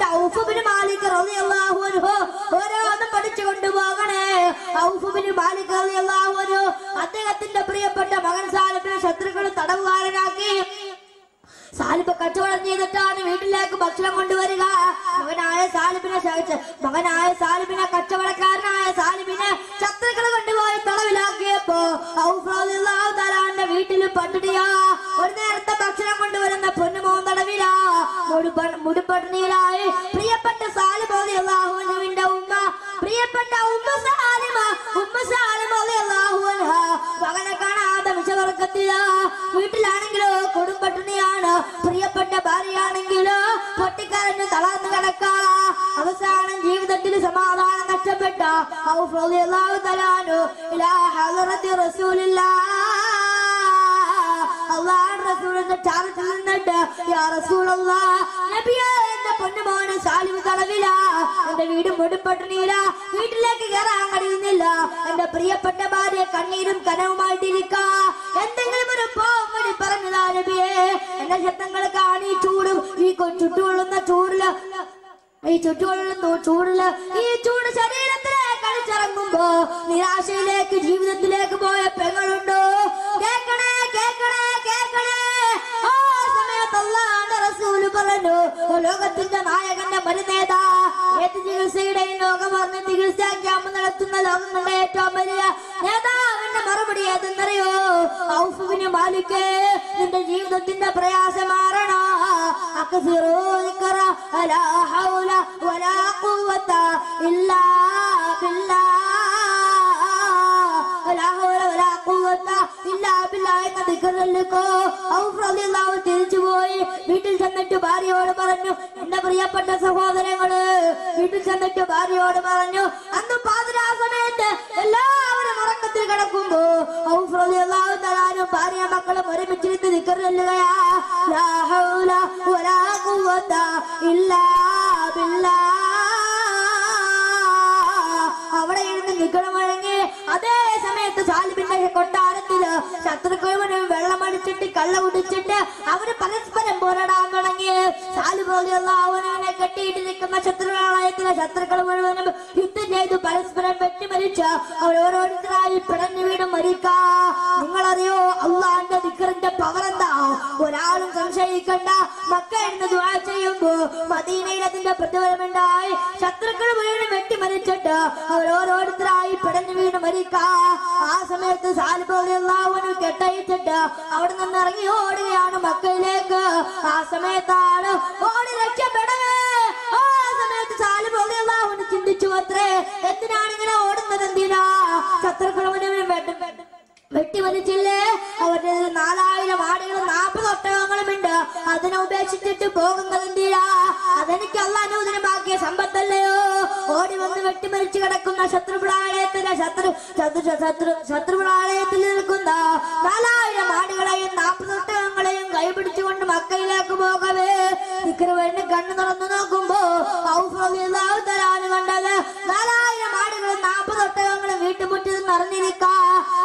ബഹുമാനപ്പെട്ട ഔഫുബിന് മാലിക് റളിയല്ലാഹു അൻഹു ഓരോന്നും പഠിച്ചു കൊണ്ടുപോകണേ മാലിക് റളിയല്ലാഹു അൻഹു അദ്ദേഹത്തിന്റെ പ്രിയപ്പെട്ട മകൻ സാലിബിനെ ശത്രുക്കൾ തടവുകാരനാക്കി. സാലിബ് കച്ചവടം ചെയ്തിട്ടാണ് വീട്ടിലേക്ക് ഭക്ഷണം കൊണ്ടുവരിക. മകനായ സാലിബിനെ ശവിച്ച് മകനായ സാലിബിനെ കച്ചവടക്കാരനായ സാലിബിനെ ശത്രുക്കൾ കൊണ്ടുപോയി തളവിലാക്കിയപ്പോ വീട്ടിൽ പട്ടിണിയാ. ഒരു നേരത്തെ ഭക്ഷണം കൊണ്ടുവരുന്ന പൊന്നുമോൻ തടവിലാ. മുടിപ്പ- മുടിപ്പട്ടിണിയിലായി പ്രിയപ്പെട്ട സാലിബ് അള്ളാഹുവിന്റെ ഉമ്മ പ്രിയപ്പെട്ട ഉമ്മ സാലിമ ഉമ്മ സാലിമ വിഷവർക്കത്തിൽ വീട്ടിലാണെങ്കിലോ കൊടുമ്പട്ടിണിയാണ് പ്രിയപ്പെട്ട ഭാര്യയാണെങ്കിലോ പൊട്ടിക്കരഞ്ഞ് തളർന്നു കിടക്ക. അവസാനം ജീവിതത്തിൽ സമാധാനം നഷ്ടപ്പെട്ട? എന്റെ വീട് മുടിപ്പട്ടിണിയില. വീട്ടിലേക്ക് കഴിയുന്നില്ല എന്റെ പ്രിയപ്പെട്ട ഭാര്യ കണ്ണീരും കനവുമായിട്ടിരിക്കാ. എന്തെങ്കിലും ഒരു പോകടി പറഞ്ഞതാ നബിയേ. എന്റെ ശബ്ദങ്ങൾ കാണി ചൂടും. ഈ ചുട്ടുകൊള്ളുന്ന ചൂടിൽ ഈ ചുറ്റുകൊള്ളുന്ന ചൂടിൽ ഈ ചൂട് ശരീരത്തിലെ കളിച്ചിറങ്ങുമ്പോ നിരാശയിലേക്ക് ജീവിതത്തിലേക്ക് പോയ പെങ്ങളുണ്ടോ? കേക്കണേ കേക്കണേ കേക്കണേ ആ സമയത്ത് റസൂൽ പറഞ്ഞു "ഓ ലോകത്തിന്റെ ഏത് പറഞ്ഞ് ചികിത്സാ ക്യാമ്പ് നടത്തുന്ന ലോകങ്ങളുടെ ഏറ്റവും വലിയ നേതാവിന്റെ മറുപടി ഏതെന്നറിയോ? ഔഫുവിന് മാലിക്ക് നിന്റെ ജീവിതത്തിന്റെ പ്രയാസം മാറണോ? ഇല്ലാ ബില്ലാഹ് ലാ ഹൗല വലാ ഖുവത ഇല്ലാ ബില്ലാഹ് എന്ന ദിക്റിലേക്കോ ഔഫ് റളിയല്ലാഹു തിരിച്ചു പോയി വീട്ടിൽ ഭാര്യയോട് പറഞ്ഞു എന്റെ പ്രിയപ്പെട്ട സഹോദരങ്ങൾ വീട്ടിൽ ചെന്നിട്ട് ഭാര്യയോട് പറഞ്ഞു അന്ന് പാതിരാ സമയത്ത് എല്ലാവരും ഉറക്കത്തിൽ കിടക്കുമ്പോ എല്ലാവരും ഭാര്യ മക്കളും ഒരുമിച്ചിരുന്ന് ബില്ലാഹ് അവിടെ ഇരുന്ന് നിക്കണം വഴങ്ങി അതേ സമയത്ത് സാലിബിന്റെ കൊട്ടാരത്തിൽ ശത്രുക്കൾ മുഴുവൻ വെള്ളമടിച്ചിട്ട് കള്ള കുടിച്ചിട്ട് അവർ പരസ്പരം പോരാടാൻ തുടങ്ങി സാലിബ് അവനെ കെട്ടിയിട്ടിരിക്കുന്ന ശത്രുക്കളായത്തിലെ ശത്രുക്കൾ മുഴുവനും യുദ്ധം ചെയ്തു പരസ്പരം വെട്ടിമരിച്ച് അവർ ഓരോരുത്തരായി പിടഞ്ഞു വീണ് മരിക്ക. നിങ്ങളറിയോ അള്ളാന്റെ ദിക്കറിന്റെ പവർ എന്താ? ഒരാളും സംശയിക്കണ്ട. മക്ക എന്ന് ദുആ ചെയ്യുമ്പോ മദീനയിൽ അതിന്റെ പ്രതിഫലമുണ്ടായി ശത്രുക്കൾ മുഴുവൻ വെട്ടി മരിച്ചിട്ട് അവർ ഓരോരുത്തരായി പിടഞ്ഞു വീണ് മരിക്ക. ആ സമയത്ത് സാലിബോളിയുള്ളവനും കെട്ടയിച്ചിട്ട് അവിടെ നിന്ന് ഇറങ്ങി ഓടുകയാണ് മക്കയിലേക്ക്. ആ സമയത്താണ് ഓടി രക്ഷപ്പെടവേ ആ സമയത്ത് സാലിബോളിയുള്ളവന് ചിന്തിച്ചു അത്രേ. എന്തിനാണ് ഇങ്ങനെ ഓടുന്നത് എന്തിനാ? ശത്രുക്കളവനെ വെട്ടിവലിച്ചില്ലേ? അവരുടെ നാലായിരം ആടുകളും നാൽപ്പത് ഒട്ടകങ്ങളും ഉണ്ട്. അതിനെ ഉപേക്ഷിച്ചിട്ട് പോകുന്നത് എന്തിനാ? അതെനിക്ക് അല്ല അനുദിനമാക്കിയ സമ്പത്തല്ലയോ? ഓടി വന്ന് വെട്ടിമരിച്ചു കിടക്കുന്ന ശത്രുപ്രാളയത്തിന്റെ ശത്രു ശത്രു ശത്രു ശത്രുപ്രാളയത്തിൽ നിൽക്കുന്ന നാലായിരം ഒട്ടകങ്ങളെയും കൈപിടിച്ചുകൊണ്ട് പോകവേ പോകവേ വേണ്ടി കണ്ണു തുറന്നു നോക്കുമ്പോ ഔഫ് റളിയല്ലാഹു തആല കണ്ടത് നാലായിരം ആടുകളും നാൽപ്പത് ഒട്ടകങ്ങളും വീട്ടുമുറ്റത്ത് നിറഞ്ഞിരിക്കാ.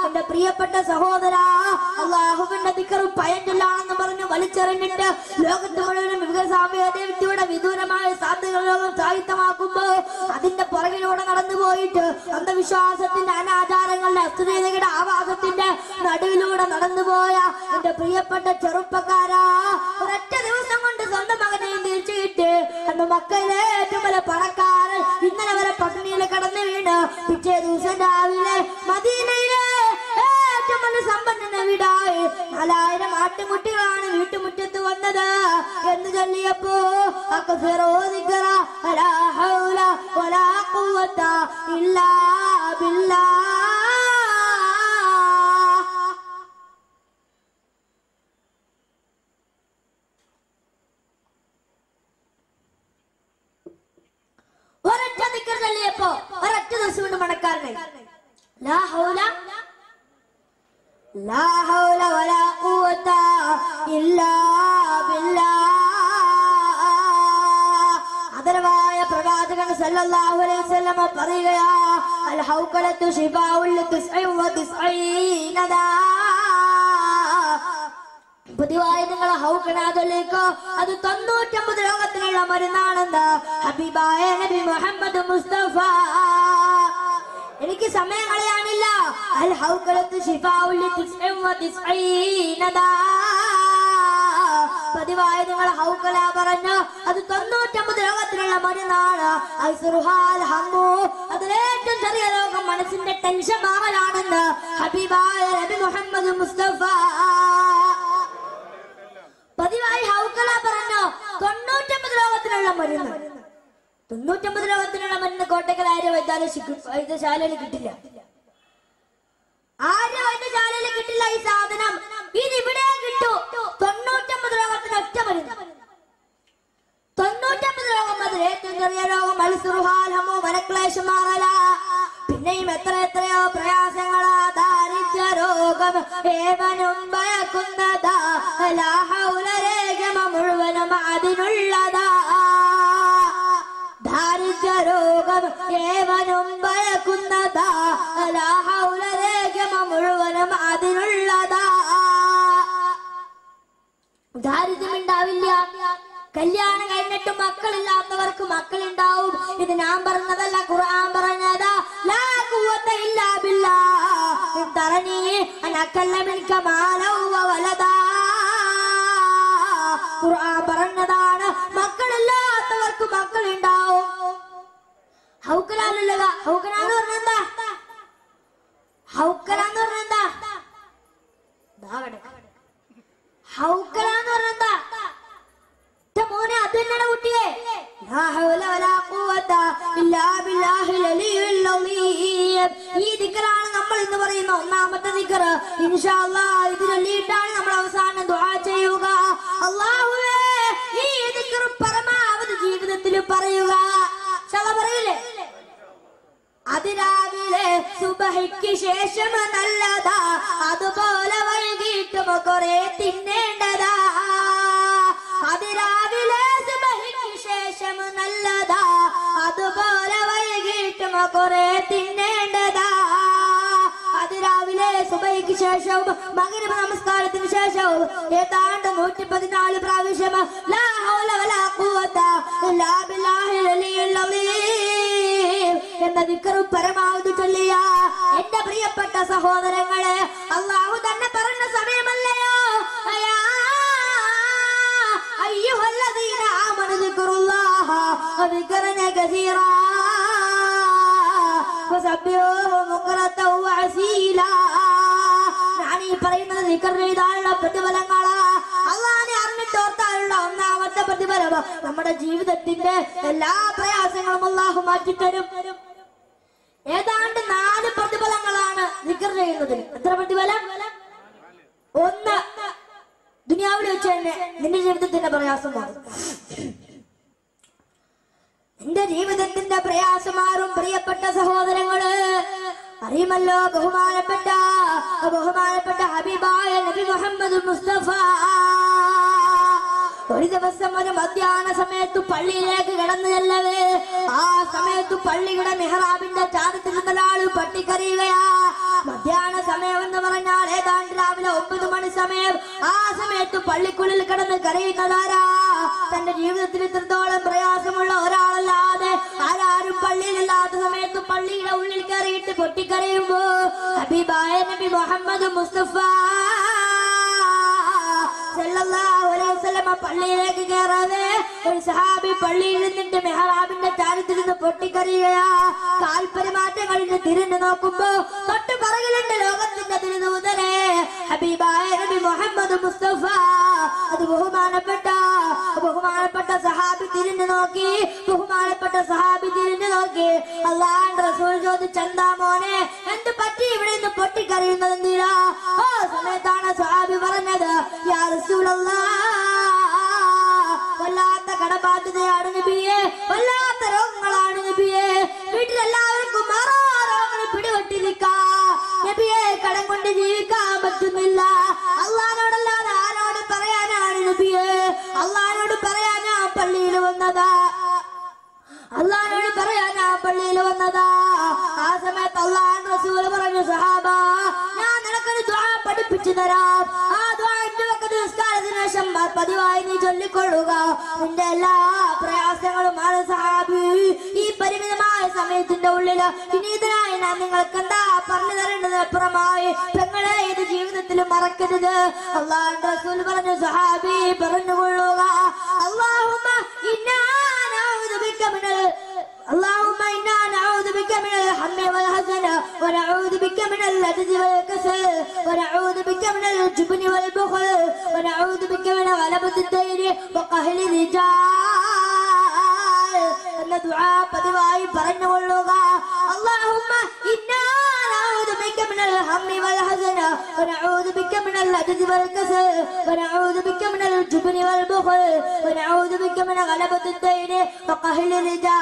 എന്റെ പ്രിയപ്പെട്ട സഹോദര അള്ളാഹുവിന്റെ ദിക്കറും പയറ്റില്ലാണെന്ന് പറഞ്ഞു വലിച്ചെറിഞ്ഞിട്ട് ലോകത്ത് മുഴുവനും വികസാമ്യതയുടെ വിദൂരമായ സാഹിത്യമാക്കുമ്പോ അതിന്റെ പുറകിലൂടെ നടന്നു പോയിട്ട് അന്ധവിശ്വാസത്തിന്റെ അനാചാരങ്ങളുടെ അസ്ഥിരതയുടെ ആവാസത്തിന്റെ നടുവിലൂടെ നടന്നുപോയ എന്റെ പ്രിയപ്പെട്ട ചെറുപ്പക്കാരാ. ഒരൊറ്റ ദിവസം കൊണ്ട് സ്വന്തം മകനെയും തിരിച്ചു കിട്ടി അന്ന് മക്കളിലെ ഏറ്റവും വലിയ പണക്കാരൻ ഇന്നലെ വരെ പട്ടിണിയിൽ കടന്നു വീണ് പിറ്റേ ദിവസം രാവിലെ മദീനയിലെ ഏറ്റവും വലിയ സമ്പന്നന്റെ വീടായി നാലായിരം വീട്ടുമുറ്റത്ത് വന്നത് എന്ന് جلیا ابو اکھ ذكرى لا حول ولا قوت الا بالله. അതിലേറ്റവും ചെറിയ രോഗം മനസ്സിന്റെ ടെൻഷൻ മാറലാണെന്ന് ഹബീബായ നബി മുഹമ്മദ് മുസ്തഫ. പതിവായി ഹൗക്കള പറഞ്ഞു തൊണ്ണൂറ്റമ്പത് രോഗത്തിനുള്ള മരുന്ന്. തൊണ്ണൂറ്റമ്പത് ലോകത്തിനുള്ള മരുന്ന് കോട്ടക്കൽ ആര്യ വൈദ്യാലയ ശിക്കു- വൈദ്യശാലയിൽ കിട്ടില്ല. ആര്യ വൈദ്യശാലയിൽ കിട്ടില്ല ഈ സാധനം. ഇത് ഇവിടെ കിട്ടൂ. തൊണ്ണൂറ്റമ്പത് ലോകത്തിന് ഒറ്റ മരുന്ന്. തൊണ്ണൂറ്റമ്പത് രോഗം ഏറ്റവും ചെറിയ രോഗം അൽസുറുഹാലമോ മനക്ലേശം മാറല. പിന്നെയും എത്ര എത്രയോ പ്രയാസങ്ങളാ ദാരിദ്ര്യ രോഗം ഏവനും ഭയക്കുന്നതാ. ലാഹൗലരേഖമ മുഴുവനും അതിനുള്ളതാ. ദാരിദ്ര്യ രോഗം ഏവനും ഭയക്കുന്നതാ. ലാഹൗലരേഖമ മുഴുവനും അതിനുള്ളതാ. ദാരിദ്ര്യം ഉണ്ടാവില്ല കല്യാണം കഴിഞ്ഞിട്ട് മക്കളില്ലാത്തവർക്ക് മക്കളുണ്ടാവും. ഇത് ഞാൻ പറഞ്ഞതല്ല ഖുർആൻ പറഞ്ഞതാ. ലാ ഖുവത ഇല്ലാ വലദാ. ഖുർആൻ പറഞ്ഞതാണ് മക്കളില്ലാത്തവർക്ക് മക്കളുണ്ടാവും. ഹൗക്കലാണല്ലോ ഹൗക്കലാന്ന് പറഞ്ഞെന്താ ഹൗക്കലാന്ന് എന്ന ദിക്കറും പരമാവധി ചൊല്ലിയ. എന്റെ പ്രിയപ്പെട്ട സഹോദരങ്ങളെ അള്ളാഹു തന്നെ പറഞ്ഞ സമയമല്ലയോ? അയാ ആമനു പറയുന്നത് ഒന്നാമത്തെ പ്രതിഫലം നമ്മുടെ ജീവിതത്തിന്റെ എല്ലാ പ്രയാസങ്ങളും അള്ളാഹു മാറ്റിത്തരും. ഏതാണ്ട് നാല് പ്രതിഫലങ്ങളാണ് ചെയ്യുന്നതിന് എത്ര പ്രതിഫലം? ഒന്ന്. ദുനിയാവിൽ വെച്ച് തന്നെ നിന്റെ ജീവിതത്തിന്റെ പ്രയാസം മാറും. നിന്റെ ജീവിതത്തിന്റെ പ്രയാസം മാറും പ്രിയപ്പെട്ട സഹോദരങ്ങൾ. അറിയുമല്ലോ ബഹുമാനപ്പെട്ട ബഹുമാനപ്പെട്ട ഹബീബായ നബി മുഹമ്മദ് മുസ്തഫ. ഒരു ദിവസം ഒരു മധ്യാഹ്ന സമയത്ത് പള്ളിയിലേക്ക് കിടന്നു ചെല്ലവേ. ആ സമയത്ത് പള്ളിയുടെ മെഹ്റാബിന്റെ ചാരത്തിൽ നിന്നൊരാൾ പട്ടിക്കറിയുകയാ. മധ്യാഹ്ന സമയം എന്ന് പറഞ്ഞാൽ ഏതാണ്ട് രാവിലെ ഒമ്പത് മണി സമയം. ആ സമയത്ത് പള്ളിക്കുള്ളിൽ കിടന്ന് കരയുന്നതാരാ? തന്റെ ജീവിതത്തിൽ ഇത്രത്തോളം പ്രയാസമുള്ള ഒരാളല്ലാതെ ആരാരും പള്ളിയിലില്ലാത്ത സമയത്ത് പള്ളിയുടെ ഉള്ളിൽ കയറിയിട്ട് പൊട്ടിക്കരയുമ്പോ ഹബീബായ നബി മുഹമ്മദ് മുസ്തഫ വസല്ലമ പള്ളിയിലേക്ക് കയറാതെ ഒരു സഹാബി പള്ളിയിൽ നിന്നിട്ട് മെഹറാബിന്റെ ചാരത്തിൽ നിന്ന് പൊട്ടിക്കറിയുകയാ. കാൽപരിമാറ്റങ്ങളിൽ തിരിഞ്ഞു നോക്കുമ്പോ തൊട്ട് പറയലുണ്ട് ലോകത്തിന്റെ തിരുദൂതനെ ഹബീബായ നബി മുഹമ്മദ് മുസ്തഫ. അത് ബഹുമാനപ്പെട്ട ബഹുമാനപ്പെട്ട സഹാബി തിരിഞ്ഞു നോക്കി ബഹുമാനപ്പെട്ട സഹാബി തിരിഞ്ഞു നോക്കി. അള്ളാഹ് റസൂൽ ചോദിച്ചെന്താ മോനെ എന്ത് പറ്റി ഇവിടെ നിന്ന് പൊട്ടിക്കറിയുന്നത് എന്തിനാ? ആ സമയത്താണ് സഹാബി പറഞ്ഞത് യാ റസൂലല്ലാഹ് വല്ലാത്ത കടബാധ്യതയാണ് നബിയെ വല്ലാത്ത രോഗങ്ങളാണ് നബിയെ. രോഗങ്ങൾ പിടിപെട്ടിരിക്കാ നബിയെ കടം കൊണ്ട് ജീവിക്കാൻ പറ്റുന്നില്ല. അള്ളഹാനോടല്ലാതെ ആരോട് പറയാനാണ് നബിയെ. അള്ളഹാനോട് പറയാനാ പള്ളിയിൽ വന്നതാ. അള്ളഹാനോട് പറയാനാ പള്ളിയിൽ വന്നതാ. ആ സമയത്ത് അള്ളഹാൻ റസൂൽ പറഞ്ഞു സഹാബ ഞാൻ നിനക്കൊരു ദ്വാ പഠിപ്പിച്ചു തരാം. ആ ദ്വാ എന്റെ വക്കത്ത് നിസ്കാര പതിവായി നീ ചൊല്ലിക്കൊള്ളുക. നിന്റെ എല്ലാ പ്രയാസങ്ങളും ആണ് സഹാബി. ഈ പരിമിതമായ സമയത്തിന്റെ ഉള്ളില് വിനീതനായ ഞാൻ നിങ്ങൾക്ക് എന്താ പറഞ്ഞു തരേണ്ടത് അപ്പുറമായി പെങ്ങളെ ഇത് ജീവിതത്തിൽ മറക്കരുത് അള്ളാഹുന്റെ റസൂൽ പറഞ്ഞു സഹാബി പറഞ്ഞുകൊള്ളുക അള്ളാഹുമ്മ ഇന്നാ നഊദു ബിക മിനൽ اللهم إنا نعوذ بك من الهم والحزن ونعوذ بك من العجز والكسل ونعوذ بك من الجبن والبخل ونعوذ بك من غلبة الدين وقهر الرجال എന്ന ദുആ പതിവായി പറഞ്ഞുകൊള്ളുക. അല്ലാഹുമ്മ ഇന്നാ നഊദു ബിക മിനൽ ഹമ്മി വൽ ഹസന വനഊദു ബിക മിനൽ അജ്ദി വൽ കസൽ വനഊദു ബിക മിനൽ ജുബ്നി വൽ ബഖൽ വനഊദു ബിക മിന ഗലബത്തി ദൈനി വഖഹ്ലി റിജാ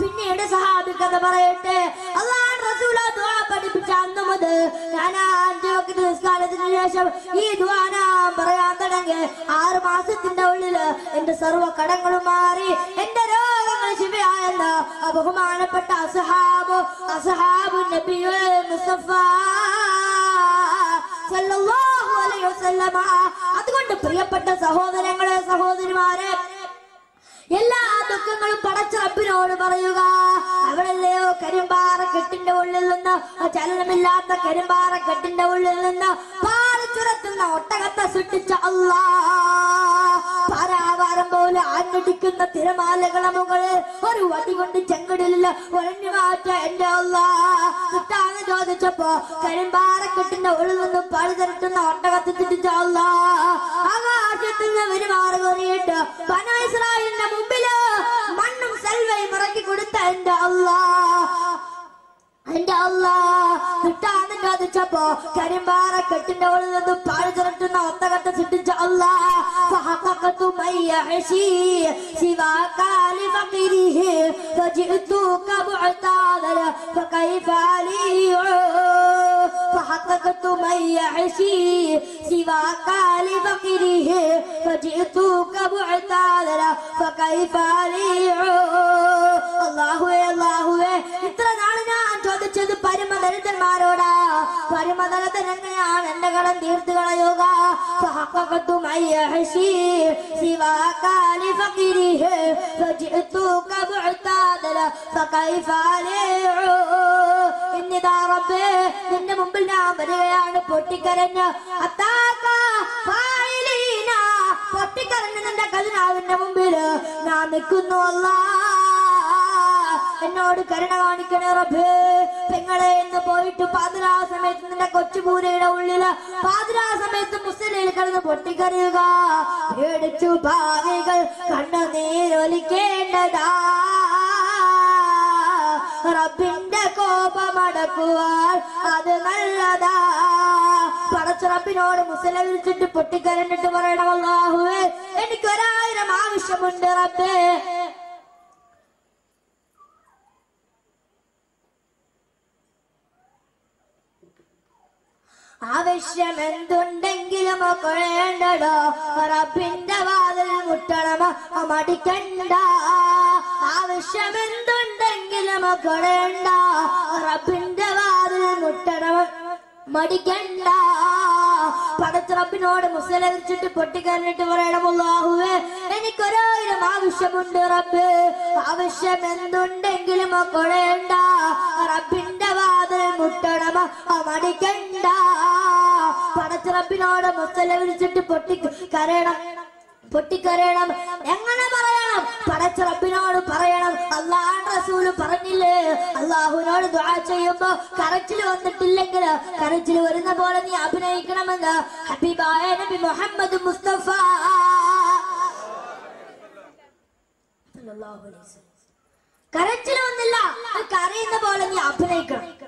പിന്നീട് സഹാബി കഥ പറയട്ടെ അല്ലാഹു റസൂല പഠിപ്പിച്ച അന്ന് മുതൽ ഞാൻ ആ അഞ്ച് വക്ത് നിസ്കാരത്തിന് ശേഷം ഈ ഞാൻ പറയാൻ തുടങ്ങി. ആറ് മാസത്തിന്റെ ഉള്ളിൽ എന്റെ സർവ കടങ്ങളും മാറി. എന്റെ രോഗങ്ങൾ ശിവയായെന്ന് ബഹുമാനപ്പെട്ട അസഹാബ് അസഹാബു നബിയുൽ മുസ്തഫ സല്ലല്ലാഹു അലൈഹി വസല്ലമ. അതുകൊണ്ട് പ്രിയപ്പെട്ട സഹോദരങ്ങളെ സഹോദരിമാരെ ദുഃഖങ്ങളും പടച്ച റബ്ബിനോട് പറയുക. അവിടെല്ലയോ കരിമ്പാറ കെട്ടിന്റെ ഉള്ളിൽ നിന്ന് ചലനമില്ലാത്ത കരിമ്പാറ കെട്ടിന്റെ ഉള്ളിൽ നിന്ന് പാറ ചുരത്തുന്ന ഒട്ടകത്തെ സൃഷ്ടിച്ച അല്ലാ പാരാവാരം പോലെ ആഞ്ഞടിക്കുന്ന തിരമാലകളെ മുകളിൽ ഒരു വടി കൊണ്ട് ചെങ്കടലിൽ ഒഴിഞ്ഞു മാറ്റ എന്റെ കിട്ടാന്ന് ചോദിച്ചപ്പോ കരിമ്പാറക്കെട്ടിന്റെ ഉള്ളിൽ നിന്ന് പഴി തരട്ടുന്ന അല്ലാ ആകാശത്തിൽ നിന്ന് പെരുമാറി കയറിയിട്ട് പന മുമ്പിൽ മണ്ണും സെൽവയും ഇറക്കി കൊടുത്ത എന്റെ അള്ളാ. എന്റെ അല്ലാ കിട്ടാന്ന് ചോദിച്ചപ്പോ കരിമ്പാറ കെട്ടിന്റെ ഉള്ളിൽ നിന്ന് പാല് ചുരട്ടുന്ന ഒത്തകത്തെ സൃഷ്ടിച്ച അല്ലാ فحققت من يعشي سواك لفقيره فجئتك معتذرا فكيف لي فحققت من يعشي سواك لفقيره فجئتك معتذرا فكيف لي അള്ളാഹുവേ അള്ളാഹുവേ ഇത്ര നാൾ സാധിച്ചത് പരമദരിദ്രന്മാരോടാ. പരമദരിദ്രൻ തന്നെയാണ് എന്റെ കളം തീർത്തു കളയുക റബ്ബേ നിന്റെ മുമ്പിൽ ഞാൻ വരികയാണ്. പൊട്ടിക്കരഞ്ഞ് അത്താക്ക പൊട്ടിക്കരഞ്ഞ് നിന്റെ കതിനാവിന്റെ മുമ്പിൽ ഞാൻ നിൽക്കുന്നു അല്ലാ. എന്നോട് കരുണ കാണിക്കണേ റബ്ബേ. പെങ്ങളെ എന്ന് പോയിട്ട് പാതിരാ സമയത്ത് നിന്റെ കൊച്ചുപൂരയുടെ ഉള്ളിൽ പാതിരാ സമയത്ത് മുസ്ലിയിൽ കിടന്ന് പൊട്ടിക്കറിയുക പേടിച്ചു ഭാവികൾ കണ്ണുനീരൊലിക്കേണ്ടതാ റബ്ബിന്റെ കോപമടക്കുവാൻ അത് നല്ലതാ. പടച്ചുറപ്പിനോട് മുസല വിളിച്ചിട്ട് പൊട്ടിക്കരഞ്ഞിട്ട് പറയണമല്ലാഹുവേ എനിക്ക് ഒരായിരം ആവശ്യമുണ്ട് റബ്ബേ. ആവശ്യം എന്തുണ്ടെങ്കിലും കൊള്ളേണ്ടടോ റബ്ബിന്റെ വാതിൽ മുട്ടണമോ? മടിക്കണ്ട. ആവശ്യം എന്തുണ്ടെങ്കിലും കൊള്ളേണ്ട റബ്ബിന്റെ വാതിൽ മുട്ടണമോ? മടിക്കണ്ട. പടച്ച റബ്ബിനോട് മുസല വിരിച്ചിട്ട് പറയണമുള്ളാഹുവേ അല്ലാഹുവേ എനിക്കൊരായിരം ആവശ്യമുണ്ട് റബ്ബ്. ആവശ്യം എന്തുണ്ടെങ്കിലും കൊള്ളേണ്ട റബ്ബിന്റെ വാതിൽ മുട്ടണമോ? മടിക്കണ്ട. റബ്ബിനോട് മുസല വിളിച്ചിട്ട് പൊട്ടി കരയണം. പൊട്ടിക്കരയണം. എങ്ങനെ പറയണം? പടച്ച റബ്ബിനോട് പറയണം. അള്ളാഹ് റസൂൽ പറഞ്ഞില്ലേ? അള്ളാഹുവിനോട് ചെയ്യുമ്പോ കരച്ചിൽ വന്നിട്ടില്ലെങ്കിൽ കരച്ചിൽ വരുന്ന പോലെ നീ അഭിനയിക്കണമെന്ന്. ഹബീബായ നബി മുഹമ്മദ് മുസ്തഫ. കരച്ചിൽ വന്നില്ല. കരയുന്ന പോലെ നീ അഭിനയിക്കണം.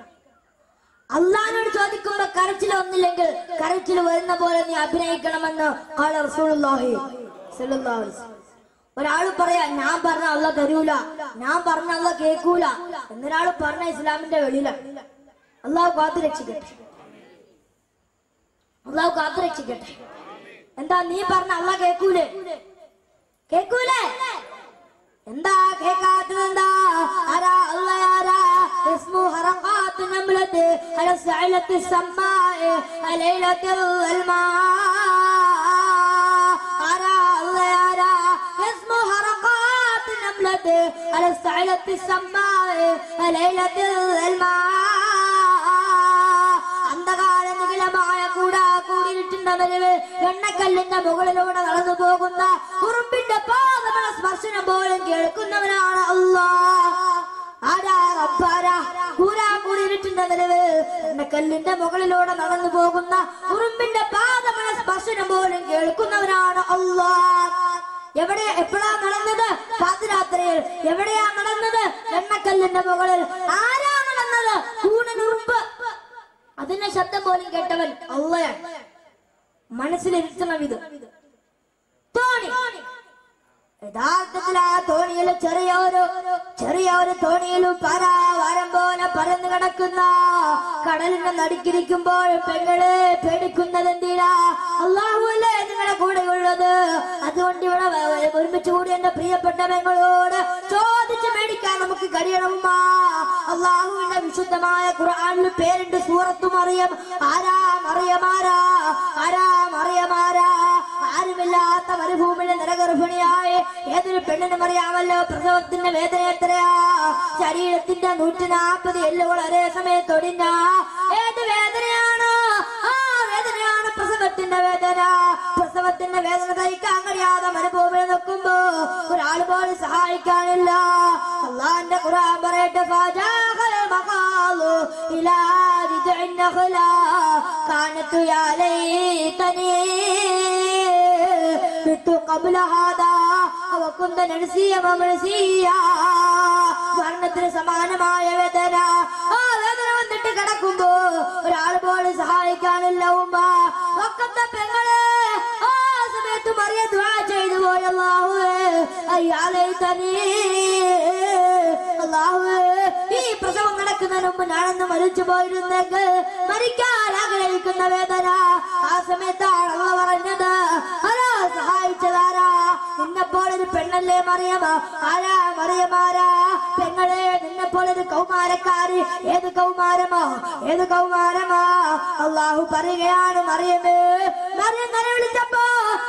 അള്ളഹാനോട് ചോദിക്കുമ്പോ കരച്ചിൽ ഒന്നില്ലെങ്കിൽ കരച്ചിൽ വരുന്ന പോലെ നീ അഭിനയിക്കണമെന്ന് ഒരാൾ പറയാ ഞാൻ പറഞ്ഞ അള്ള തരൂല ഞാൻ പറഞ്ഞ അള്ള കേൾക്കൂല എന്നൊരാൾ പറഞ്ഞ ഇസ്ലാമിന്റെ വെളിയില. അള്ളാഹു കാത്തു രക്ഷിക്കട്ടെ. അള്ളാഹു കാത്തു രക്ഷിക്കട്ടെ. എന്താ നീ പറഞ്ഞ അള്ള കേൾക്കൂലേ? കേൾക്കൂലേ? എന്താ കേൾക്കാത്തതെന്താ? ആരാ അല്ല ആരാ اسمه هرقات نملة على السعلة السماء ليلة الماء أرى الغيارى اسم حرقات نملة على السعلة السماء ليلة الماء അന്ധകാല നിഖിലമായ കൂടാ കൂടിയിട്ടുണ്ട് വരവ് എണ്ണക്കല്ലിന്റെ മുകളിലൂടെ നടന്നു പോകുന്ന കുറുമ്പിന്റെ പാദമുള്ള സ്പർശനം പോലും കേൾക്കുന്നവനാണ് അല്ലാ എണ്ണക്കല്ലിന്റെ മുകളിലൂടെ നടന്നു പോകുന്ന ഉറുമ്പിന്റെ പാദമായ സ്പർശനം പോലും കേൾക്കുന്നവനാണ് അള്ളാ എവിടെ എപ്പോഴാ നടന്നത്? പാതിരാത്രിയിൽ. എവിടെയാ നടന്നത്? എണ്ണക്കല്ലിന്റെ മുകളിൽ. ആരാ നടന്നത്? കൂടനുറുമ്പ് അതിന്റെ ശബ്ദം പോലും കേട്ടവൻ അള്ളയാണ്. മനസ്സിലിരുത്തണം ഇത്. തോണി. യഥാർത്ഥത്തിൽ ആ തോണിയിൽ ചെറിയൊരു ചെറിയൊരു തോണിയിലും പരാവാരം പോലെ പരന്നു കിടക്കുന്ന കടലിന്റെ നടുക്കിരിക്കുമ്പോൾ പെങ്ങളെ പേടിക്കുന്നത് എന്തിനാ? അള്ളാഹുല്ലേ നിങ്ങളുടെ കൂടെ ഉള്ളത് അതുകൊണ്ട് ഇവിടെ ഒരുമിച്ച് കൂടി എന്റെ പ്രിയപ്പെട്ട പെങ്ങളോട് ചോദിച്ച് മേടിക്കാൻ നമുക്ക് കഴിയണമ്മ അള്ളാഹുവിന്റെ വിശുദ്ധമായ ഖുർആാനിൽ പേരുണ്ട് സൂറത്തു മറിയം ആരാ മറിയമാരാ ആരാ? മറിയമാരാ ആരുമില്ലാത്ത മരുഭൂമിയുടെ നിലഗർഭിണിയായ ഏതൊരു പെണ്ണിനും അറിയാമല്ലോ? പ്രസവത്തിന്റെ വേദന എത്രയാ? ശരീരത്തിന്റെ നൂറ്റി നാൽപ്പത് എല്ലുകൾ ഒരേ സമയത്ത് ഒടിഞ്ഞ ഏത് ആ വേദനയാണ് പ്രസവത്തിന്റെ വേദന. പ്രസവത്തിന്റെ വേദന തയ്ക്കാൻ കഴിയാതെ മരുഭൂമിയിൽ നിൽക്കുമ്പോ ഒരാൾ പോലും സഹായിക്കാനില്ല. അള്ളാന്റെ ഖുർആൻ പറയട്ടെ ഇലാ ലൈതനി. വിട്ടു قبل هذا وكنت ننسيا ومنسيا വർണ്ണത്തിന് സമാനമായ വേദന ആ വേദന വന്നിട്ട് കിടക്കുമ്പോ ഒരാൾ പോലും സഹായിക്കാനില്ല ഉമ്മ ഒക്കത്തെ പെങ്ങളെ ആ സമയത്ത് മറിയ ദ്വാ ചെയ്തു പോയി അല്ലാഹുവേ അയ്യാളെ തന്നെ അല്ലാഹുവേ ഈ പ്രസവം നടക്കുന്നതിന് മുമ്പ് ഞാനൊന്ന് മരിച്ചു പോയിരുന്നെങ്കിൽ മരിക്കാൻ ആഗ്രഹിക്കുന്ന വേദന ആ സമയത്താണ് അള്ള പറഞ്ഞത് ആരാ സഹായിച്ചതാരാ നിന്നെപ്പോൾ ഒരു പെണ്ണല്ലേ മറിയമ ആരാ മറിയമാരാ പെങ്ങളെ നിന്നെപ്പോൾ ഒരു കൗമാരക്കാരി ഏത് കൗമാരമോ ഏത് കൗമാരമോ അള്ളാഹു പറയുകയാണ് മറിയമേ മറിയം തന്നെ വിളിച്ചപ്പോ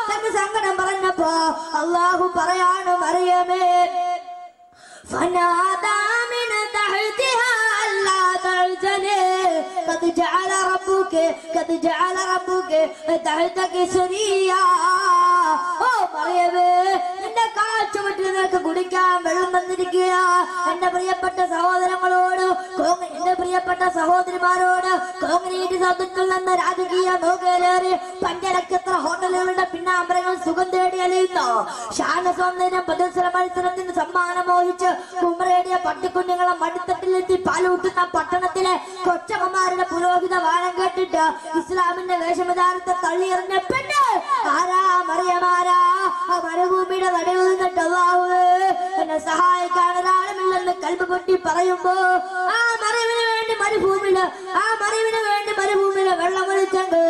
തന്റെ സങ്കടം പറഞ്ഞപ്പോ അള്ളാഹു പറയാണ് മറിയമേ فنادى من تحتها ألا تحزني قد جعل ربك قد جعل ربك تحتك سريا ഓ മറിയമേ നിന്റെ കാഴ്ചമറ്റ് നിനക്ക് കുടിക്കാൻ വെള്ളം വന്നിരിക്കുക എന്റെ പ്രിയപ്പെട്ട സഹോദരങ്ങളോട് എന്റെ പ്രിയപ്പെട്ട സഹോദരിമാരോട് കോൺക്രീറ്റ് സാധുക്കൾ എന്ന രാജകീയ നോക്കേലേറി പഞ്ചനക്ഷത്ര ഹോട്ടലുകളുടെ പിന്നാമ്പരങ്ങൾ സുഖം തേടി അലയുന്നു. സൗന്ദര്യം പ്രദർശന മത്സരത്തിന് സമ്മാനം മോഹിച്ച് കുമ്പറേടിയ പട്ടിക്കുഞ്ഞുങ്ങളെ മടിത്തട്ടിലെത്തി പാലൂട്ടുന്ന പട്ടണത്തിലെ കൊച്ചമ്മമാരുടെ പുരോഹിത വാഴം കേട്ടിട്ട് ഇസ്ലാമിന്റെ വേഷവിധാനത്തെ തള്ളിയെറിഞ്ഞ പെണ്ണ്. ആരാ മറിയമാരാ? മരുഭൂമിയുടെ നടുവിൽ നിന്നിട്ട് അല്ലാഹുവേ എന്നെ സഹായിക്കാൻ ഒരാളുമില്ലെന്ന് കൽബ് പൊട്ടി പറയുമ്പോ ആ മറിവിന് വേണ്ടി മരുഭൂമിയിൽ ആ മറിവിന് വേണ്ടി മരുഭൂമിയിൽ വെള്ളമൊഴിച്ചെങ്കിൽ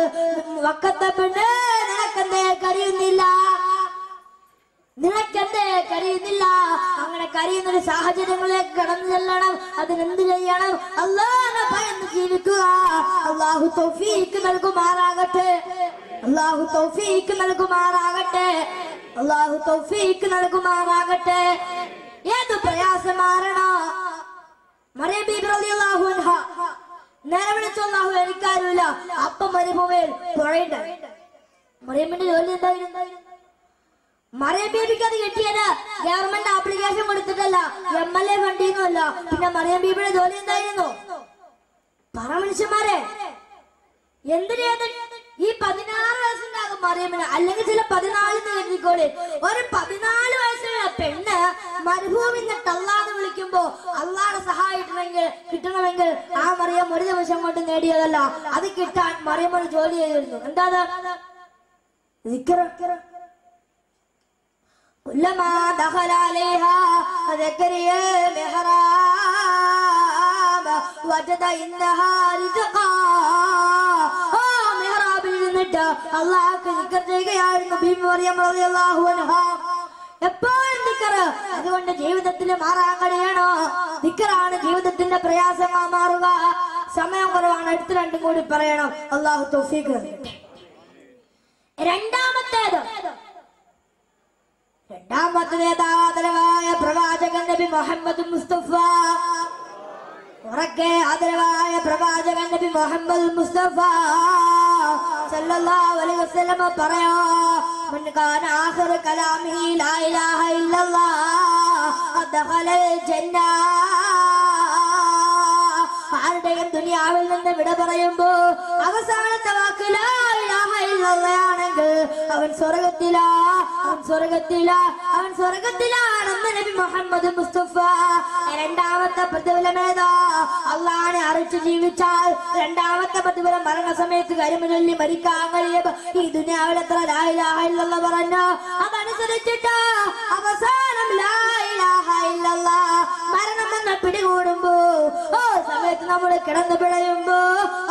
വക്കത്തെ പെണ്ണ് നിനക്കെന്തേ കഴിയുന്നില്ല നിനക്കെന്തേ കരയുന്നില്ല? അങ്ങനെ കരയുന്ന ഒരു സാഹചര്യങ്ങളിലേക്ക് കടന്നു ചെല്ലണം. അതിനെന്ത് ചെയ്യണം? അള്ളാഹനെ ഭയന്ന് ജീവിക്കുക. അള്ളാഹു തൗഫീക്ക് നൽകുമാറാകട്ടെ. അള്ളാഹു തൗഫീക്ക് നൽകുമാറാകട്ടെ. അള്ളാഹു തൗഫീക്ക് നൽകുമാറാകട്ടെ. ഏത് പ്രയാസം മാറണ? മറിയ ബീബി റളിയല്ലാഹു അൻഹ നേരെ വിളിച്ചു അള്ളാഹു എനിക്കാരുമില്ല. അപ്പം മരുഭൂമിയിൽ പുഴയുണ്ട്. മറിയമ്മിന്റെ ജോലി എന്തായിരുന്നു? മറിയം ബീബിക്ക് അത് കിട്ടിയത് ഗവൺമെന്റ് ആപ്ലിക്കേഷൻ കൊടുത്തിട്ടല്ല എം എൽ എ കണ്ടിരുന്നല്ല പിന്നെ മറിയം ബീബിയുടെ ജോലി എന്തായിരുന്നു? പറ മനുഷ്യന്മാരെ എന്തിനേത് ഈ പതിനാറ് വയസ്സുണ്ടാകും മറിയമ്മിന് അല്ലെങ്കിൽ ചില പതിനാലിന്ന് കരുതിക്കോളി ഒരു പതിനാല് വയസ്സുള്ള പെണ്ണ് മരുഭൂമി നിന്നിട്ട് അള്ളാന്ന് വിളിക്കുമ്പോ അള്ളാടെ സഹായിക്കണമെങ്കിൽ കിട്ടണമെങ്കിൽ ആ മറിയം ഒരു ദിവസം കൊണ്ട് നേടിയതല്ല അത് കിട്ടാൻ മറിയം ഒരു ജോലി ചെയ്തിരുന്നു എന്താ അത്? ദിക്റ്. كلما دخل عليها زكريا المحراب وجد عندها رزقا ആ നിന്നിട്ട് അള്ളാഹ്ക്ക് ദിക്ർ ചെയ്യുകയായിരുന്നു എപ്പോഴും ദിക്കറ് അതുകൊണ്ട് ജീവിതത്തിൽ മാറാൻ കഴിയണോ? ദിക്കറാണ് ജീവിതത്തിന്റെ പ്രയാസം മാറുക. സമയം കുറവാണ്. അടുത്ത് രണ്ടും കൂടി പറയണം. അള്ളാഹു തൗഫീഖ് രണ്ടാമത്തേത്. രണ്ടാമത്തേതാദരവായ പ്രവാചകൻ നബി മുഹമ്മദ് മുസ്തഫ. ഉറക്കെ ആദരവായ പ്രവാചകൻ നബി മുഹമ്മദ് മുസ്തഫ. സല്ലല്ലാഹു അലൈഹി വസല്ലം പറയാ മൻ കാന ആഖിർ കലാമിഹി ലാ ഇലാഹ ഇല്ലല്ലാഹ് ദഖലൽ ജന്ന. ആരുടെയും ദുനിയാവിൽ നിന്ന് വിട പറയുമ്പോ അവസാനത്തെ വാക്ക് ലാ ഇലാഹ ഇല്ലല്ലാഹ് അവൻ സ്വർഗത്തിലാ അവൻ സ്വർഗത്തിലാ അവൻ സ്വർഗത്തിലാണെന്ന് നബി മുഹമ്മദ് മുസ്തഫ. രണ്ടാമത്തെ പ്രതിഫലമേതാ അള്ളാനെ അറിയിച്ചു ജീവിച്ചാൽ രണ്ടാമത്തെ പ്രതിഫലം മരണ സമയത്ത് ചൊല്ലി മരിക്കാൻ കഴിയും. ഈ ദുനിയാവിൽ എത്ര ലായിലാഹില്ലെന്ന് പറഞ്ഞു? അതനുസരിച്ചിട്ട് അവസാനം ലായിലാഹില്ല മരണം എന്ന പിടികൂടുമ്പോ ഓ സമയത്ത് നമ്മൾ കിടന്നു പിഴയുമ്പോ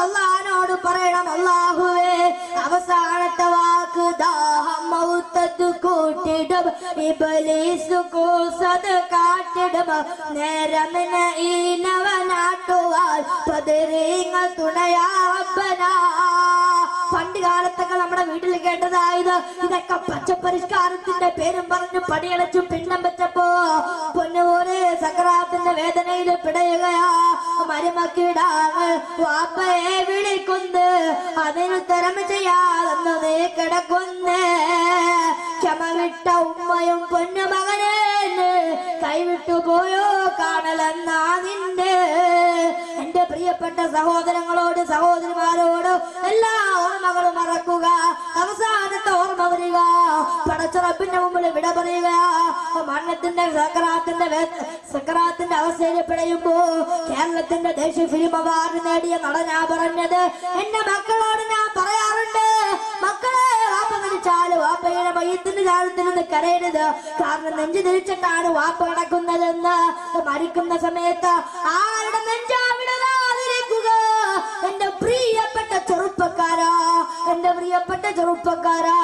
അള്ളഹാനോട് പറയണം അള്ളാഹുവേ അവസാനത്തെ വാക്ക് ദാഹം മൗത്തത്ത് കൂട്ടിടും ഇബലീസ് കൂസത് കാട്ടിടും നേരമിന് ഈനവനാട്ടുവാൻ പതിരീങ്ങൾ തുണയാപ്പനാ പണ്ട് കാലത്തൊക്കെ നമ്മുടെ വീട്ടിൽ കേട്ടതായത് ഇതൊക്കെ പച്ചപരിഷ്കാരത്തിന്റെ പേരും പറഞ്ഞു പണിയണച്ചു പിണ്ണം വെച്ചപ്പോ പൊന്നുപോലെ സക്രാത്തിന്റെ വേദനയിൽ പിടയുകയാ. മരുമക്കിടാങ്ങൾ വാപ്പയെ വിളിക്കുന്നു അതിന് തരം ചെയ്യാതെന്ന് നീ കിടക്കുന്നേ ഉമ്മയും പൊന്നുമകനെ കൈവിട്ടു പോയോ കാണലെന്നാ നിന്റെ എന്റെ പ്രിയപ്പെട്ട സഹോദരങ്ങളോട് സഹോദരിമാരോട് എല്ലാ ഓർമ്മകളും മറക്കുക. അവസാനത്തെ ഓർമ്മ വരിക. പടച്ചുറപ്പിന്റെ മുമ്പിൽ വിട പറയുക. മരണത്തിന്റെ സക്രാത്തിന്റെ സക്രാത്തിന്റെ അവസ്ഥയിൽ കേരളത്തിന്റെ ദേശീയ ഫിലിം അവാർഡ് നേടിയ നടനാ പറഞ്ഞത് എന്റെ മക്കളോട് ഞാൻ പറയാറുണ്ട്. മക്കളെ വാപ്പ മരിച്ചാൽ വാപ്പയുടെ മയ്യത്തിന്റെ ചാരത്തിൽ നിന്ന് കരയരുത്. കാരണം നെഞ്ചു തിരിച്ചിട്ടാണ് വാപ്പ കിടക്കുന്നതെന്ന് മരിക്കുന്ന സമയത്ത് ആരുടെ നെഞ്ചാവിടാതിരിക്കുക ചെറുപ്പക്കാരാ. എന്റെ പ്രിയപ്പെട്ട ചെറുപ്പക്കാരാ.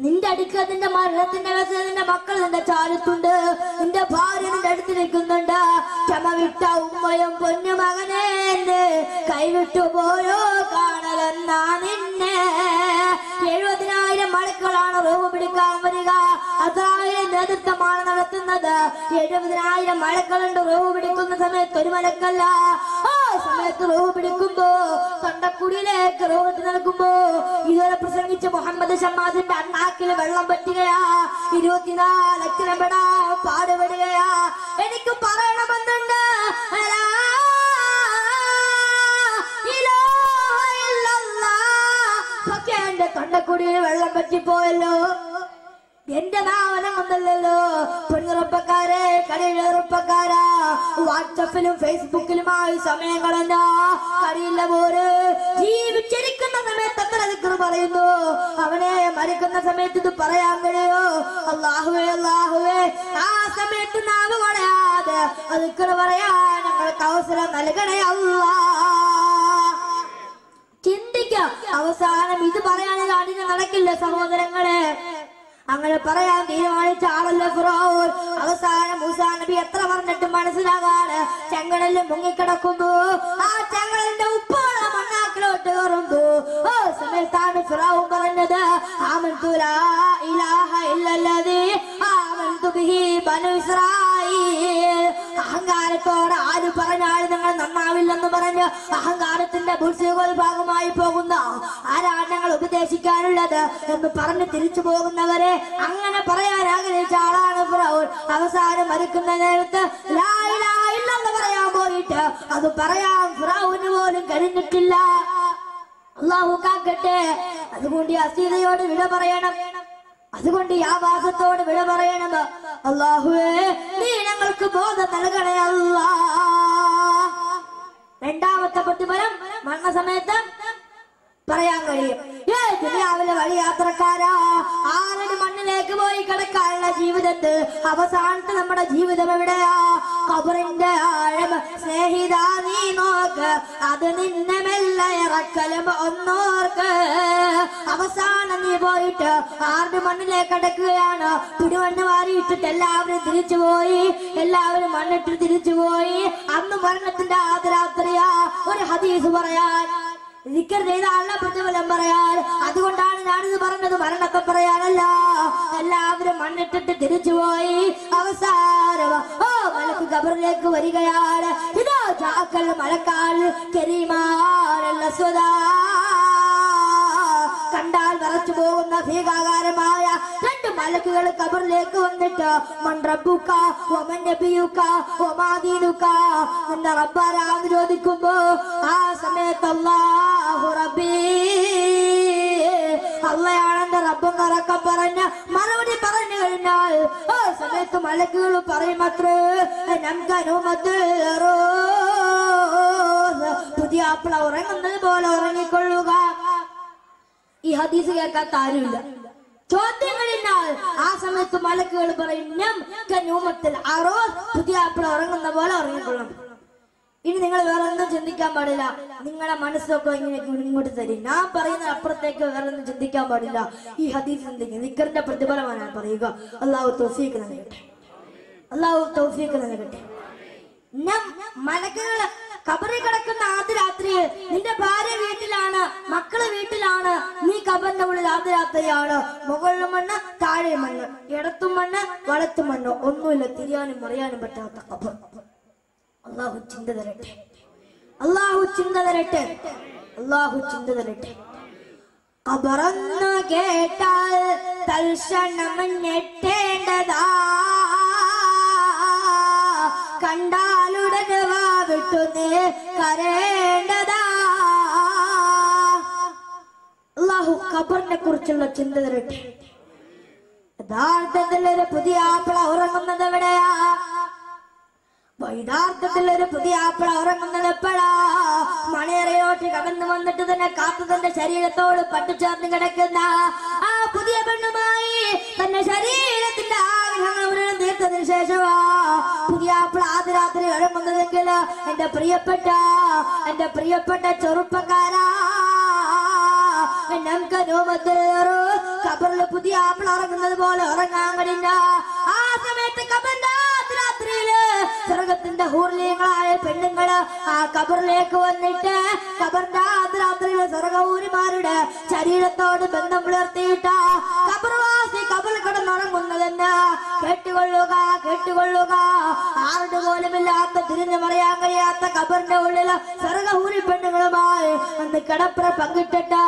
നിന്റെ അടുക്ക നിന്റെ മരണത്തിന്റെ വശം നിന്റെ മക്കൾ നിന്റെ ചാരത്തുണ്ട്. നിന്റെ ഭാര്യ നിന്റെ അടുത്ത് നിൽക്കുന്നുണ്ട്. ക്ഷമ വിട്ട ഉമ്മയും പൊന്നു മകനെ കൈവിട്ടു പോയോ? കാണലെന്നാ നിന്നെ. എഴുപതിനായിരം മണിക്കളാണ് റൂം പിടിക്കാൻ വരിക. അതായത് നേതൃത്വമാണ് നടത്തുന്നത്. എഴുപതിനായിരം മഴക്കളുണ്ട് റൂം പിടിക്കുന്ന സമയത്ത് ഒരു മലക്കല്ല ആ സമയത്ത് റൂം പിടിക്കുമ്പോ തൊണ്ടക്കുടിയിലേക്ക് റൂമിട്ട് നൽകുമ്പോ ഇതുവരെ പ്രസംഗിച്ച മുഹമ്മദ് ഷമ്മാദിന്റെ അണ്ണാക്കിൽ വെള്ളം പറ്റുകയാ ഇരുപത്തിനാല് അക്ഷരം പെടാ പാടുപെടുകയാ. എനിക്ക് പറയണമെന്നുണ്ട്. പക്ഷേ എന്റെ തൊണ്ടക്കുടിയിൽ വെള്ളം പറ്റിപ്പോയല്ലോ. എന്റെ നാവനങ്ങൊന്നല്ലോ പെണ്ണുറപ്പക്കാരെ കടയിലുറപ്പക്കാരാ വാട്സപ്പിലും ഫേസ്ബുക്കിലുമായി സമയം കളഞ്ഞ കഴിയില്ല പോര് ജീവിച്ചിരിക്കുന്ന സമയത്ത് അത്ര ദിക്ർ പറയുന്നു? അവനെ മരിക്കുന്ന സമയത്ത് ഇത് പറയാൻ കഴിയോ? അള്ളാഹുവേ അള്ളാഹുവേ ആ സമയത്ത് നാവ് കളയാതെ ദിക്ർ പറയാൻ ഞങ്ങൾക്ക് അവസരം നൽകണേ അള്ളാ ചിന്തിക്കാം. അവസാനം ഇത് പറയാൻ കാണിന് നടക്കില്ല സഹോദരങ്ങളെ. അങ്ങനെ പറയാൻ തീരുമാനിച്ച ആളല്ല ഫിറോൻ അവസാനം മൂസാ നബി എത്ര പറഞ്ഞിട്ടും മനസ്സിലാകാതെ ചെങ്കടലിൽ മുങ്ങിക്കിടക്കുന്നു. ആ ചെങ്കടലിന്റെ ഉപ്പാള മണ്ണാക്കിലോട്ട് കയറുന്നു ഓ സമയത്താണ് ഫിറോൻ പറഞ്ഞത് ആമന്തു ലാ ഇലാഹ ഇല്ലല്ലദീ ആമന്തു ബനു ഇസ്രായീൽ. അഹങ്കാരത്തോടെ ആര് പറഞ്ഞാലും നിങ്ങൾ നന്നാവില്ലെന്ന് പറഞ്ഞ് അഹങ്കാരത്തിന്റെ ഭൂത്സികൾ ഭാഗമായി പോകുന്ന. ആരാണ് ഞങ്ങൾ ഉപദേശിക്കാനുള്ളത് എന്ന് പറഞ്ഞ് തിരിച്ചു പോകുന്നവരെ അങ്ങനെ പറയാൻ ആഗ്രഹിച്ച ആളാണ് ഫിറൗൻ അവസാനം മരിക്കുന്ന നേരത്ത് ഇല്ലെന്ന് പറയാൻ പോയിട്ട് അത് പറയാൻ ഫിറൗന് പോലും കഴിഞ്ഞിട്ടില്ല. അള്ളാഹു കാക്കട്ടെ. അതുകൊണ്ട് അസീതയോട് വിട പറയണം. അതുകൊണ്ട് ആ ഭാഗത്തോട് വിട പറയണം. അള്ളാഹുവേ നീ ഞങ്ങൾക്ക് ബോധം നൽകണേ അല്ലാ. രണ്ടാമത്തെ പ്രതിഫലം മരണ സമയത്ത് പറയാൻ കഴിയും. ഏ ദുനിയാവിലെ വഴി യാത്രക്കാരാ ആരുടെ മണ്ണിലേക്ക് പോയി കിടക്കാനുള്ള ജീവിതത്തിൽ അവസാനത്തെ നമ്മുടെ ജീവിതം എവിടെയാ? കബറിന്റെ ആഴം. സ്നേഹിത നീ നോക്ക്. അത് നിന്നെ മെല്ലെ ഇറക്കലും ഒന്നോർക്ക്. അവസാനം നീ പോയിട്ട് ആരുടെ മണ്ണിലേക്ക് കിടക്കുകയാണ്. പിടിമണ്ണ് മാറിയിട്ടിട്ട് എല്ലാവരും തിരിച്ചു പോയി. എല്ലാവരും മണ്ണിട്ട് തിരിച്ചു പോയി. അന്ന് മരണത്തിന്റെ ആദരാത്രിയാ. ഒരു ഹദീസ് പറയാൻ ദിക്കർ ചെയ്ത ആളുടെ പ്രതിഫലം പറയാൻ അതുകൊണ്ടാണ് ഞാനിത് പറഞ്ഞത്. മരണൊക്കെ പറയാനല്ല. എല്ലാവരും മണ്ണിട്ടിട്ട് തിരിച്ചുപോയി. അവസാനം ഓ മലക്ക് കബറിലേക്ക് വരികയാണ്. ഇതോ ചാക്കൽ മലക്കാൽ കരീമാരല്ല സ്വതാ കണ്ടാൽ നിറച്ചു പോകുന്ന ഭീകാകാരമായ രണ്ട് മലക്കുകൾ കബറിലേക്ക് വന്നിട്ട് മൺറബുക്ക ഒമൻ നബിയുക്ക ഒമാദീനുക്ക നിന്റെ റബ്ബാരാന്ന് ചോദിക്കുമ്പോ ആ സമയത്ത് അല്ലാഹു റബ്ബീ അള്ളയാണെന്റെ റബ്ബും കറക്കം പറഞ്ഞ മറുപടി പറഞ്ഞു കഴിഞ്ഞാൽ ആ സമയത്ത് മലക്കുകൾ പറയും പറയുമത്രേ നമുക്കനുമത്ത് പുതിയ ആപ്പിള ഉറങ്ങുന്നത് പോലെ ഉറങ്ങിക്കൊള്ളുക. ഈ ഹദീസ് കേൾക്കാത്ത ആരുമില്ല ചോദ്യങ്ങളിനാൽ ആ സമയത്ത് മലക്കുകൾ പറയും "നം കനൂമത്തിൽ അറോസ് പുതിയ ആപ്പിൾ ഉറങ്ങുന്ന പോലെ ഉറങ്ങിക്കൊള്ളണം ഇനി നിങ്ങൾ വേറെ ഒന്നും ചിന്തിക്കാൻ പാടില്ല. നിങ്ങളുടെ മനസ്സൊക്കെ ഇങ്ങനെ ഇങ്ങോട്ട് തരും. ഞാൻ പറയുന്ന അപ്പുറത്തേക്ക് വേറെ ഒന്നും ചിന്തിക്കാൻ പാടില്ല. ഈ ഹദീസ് ചിന്തിക്കും നിക്കറിന്റെ പ്രതിഫലമാണ് പറയുക. അള്ളാഹു തൗഫീഖ് നൽകട്ടെ. അള്ളാഹു തൗഫീഖ് നൽകട്ടെ. മലക്കുകൾ കബറിൽ കിടക്കുന്ന ആദ്യ രാത്രിയിൽ നിന്റെ ഭാര്യ വീട്ടിലാണ് മക്കൾ വീട്ടിലാണ്. നീ കബറിന്റെ ഉള്ളിൽ ആദ്യ രാത്രിയാണ്. മുകളിലും മണ്ണ് താഴെ മണ്ണ്. ഇടത്തും മണ്ണ് വളത്തും മണ്ണ്. ഒന്നുമില്ല തിരിയാനും മറിയാനും പറ്റാത്ത കബർ. അള്ളാഹു ചിന്ത തരട്ടെ. അള്ളാഹു ചിന്ത തരട്ടെ. അള്ളാഹു ചിന്ത തരട്ടെ. കബറന്ന് കേട്ടാൽ തൽക്ഷണം ഞെട്ടേണ്ടതാ. കണ്ടാലുടനെ നീ കരേണ്ടതാ അള്ളാഹു ഖബറിനെ കുറിച്ചുള്ള ചിന്ത തരട്ടെ. യഥാർത്ഥത്തിൽ ഒരു പുതിയ ആപ്പിള ഉറങ്ങുന്നത് എവിടെയാ? യഥാർത്ഥത്തിൽ ഒരു പുതിയ ആപ്പിള ഉറങ്ങുന്നത് എപ്പോഴാ? മണിയറയോട്ട് കടന്നു വന്നിട്ട് തന്നെ കാത്തു തന്റെ ശരീരത്തോട് പട്ടുചേർന്ന് കിടക്കുന്ന ആ പുതിയ പെണ്ണുമായി തന്റെ ശരീരത്തിന്റെ ആഗ്രഹങ്ങൾ മുഴുവൻ തീർത്തതിന് ശേഷമാ പുതിയ ആപ്പിള ആദ്യ രാത്രി ഉറങ്ങുന്നതെങ്കിൽ എന്റെ പ്രിയപ്പെട്ട എന്റെ പ്രിയപ്പെട്ട ചെറുപ്പക്കാരാ നമുക്ക് നോമത്തേറു കബറിൽ പുതിയ ആപ്പിൾ ഇറങ്ങുന്നത് പോലെ ഉറങ്ങാൻ കഴിയില്ല ആ സമയത്ത് കബറിന്റെ സ്വർഗത്തിന്റെ ഹൂർലീയങ്ങളായ പെണ്ണുങ്ങൾ ആ കബറിലേക്ക് വന്നിട്ട് കബറിന്റെ രാത്രിയിൽ സ്വർഗൂരിമാരുടെ ശരീരത്തോട് ബന്ധം പുലർത്തിയിട്ടാ. കബർവാസി കബറിൽ കിടന്നുറങ്ങുന്നതെന്ന് കേട്ടുകൊള്ളുക കേട്ടുകൊള്ളുക. ആരുടെ പോലുമില്ലാത്ത തിരിഞ്ഞു മറിയാൻ കഴിയാത്ത കബറിന്റെ ഉള്ളിൽ സർഗഹൂരി പെണ്ണുങ്ങളുമായി അന്ന് കിടപ്പുറ പങ്കിട്ടിട്ട്.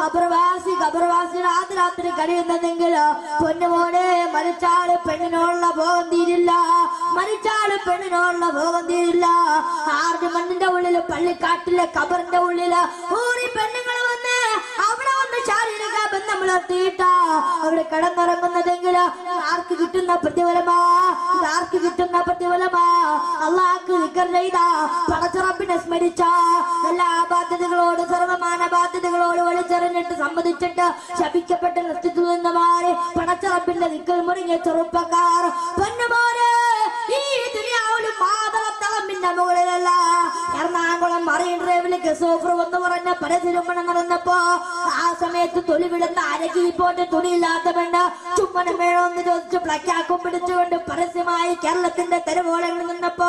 കബർവാസി കബർവാസി രാത്രി രാത്രി കഴിയുന്നതെങ്കിൽ പൊന്നുമോനെ മരിച്ചാൾ പെണ്ണിനോടുള്ള ഭോഗം തീരില്ല. മരിച്ചാൾ പെണ്ണിനോടുള്ള ഭോഗം തീരില്ല. ആരുടെ മണ്ണിന്റെ ഉള്ളിൽ പള്ളിക്കാട്ടിലെ കബറിന്റെ ഉള്ളിൽ ഊറി പെണ്ണുങ്ങൾ ശാരീരിക ബന്ധം പുലർത്തിയിട്ടാ അവിടെ കിടന്നിറങ്ങുന്നതെങ്കിൽ ആർക്ക് കിട്ടുന്ന പ്രതിഫലമാ? ആർക്ക് കിട്ടുന്ന പ്രതിഫലമാ? അള്ളാഹ്ക്ക് ചെയ്ത. പടച്ചുറപ്പിനെ സ്മരിച്ച. എല്ലാ ബാധ്യതകളോട് സർവമാന ബാധ്യതകളോട് ഒളിച്ചെറിഞ്ഞിട്ട് സമ്മതിച്ചിട്ട് ശപിക്കപ്പെട്ട നൃത്തത്തിൽ നിന്ന് മാറി പടച്ചുറപ്പിന്റെ നിക്കൽ മുറിഞ്ഞ ചെറുപ്പക്കാർ. പൊന്നുപോലെ ഈ ദുനിയാവിലും മാതളത്തളമ്പിന്റെ മുകളിലല്ല. എറണാകുളം ഗസോഫർ എന്ന് പറഞ്ഞ പരതിരുമണം നടന്നപ്പോ ആ സമയത്ത് തൊലിവിടുന്ന അരകി പോട്ട് തുണിയില്ലാത്തവണ്ട് ചുമ്മനം വേണമെന്ന് ചോദിച്ച് പ്ലക്കാക്കും പിടിച്ചുകൊണ്ട് പരസ്യമായി കേരളത്തിന്റെ തെരുവോളങ്ങളിൽ നിന്നപ്പോ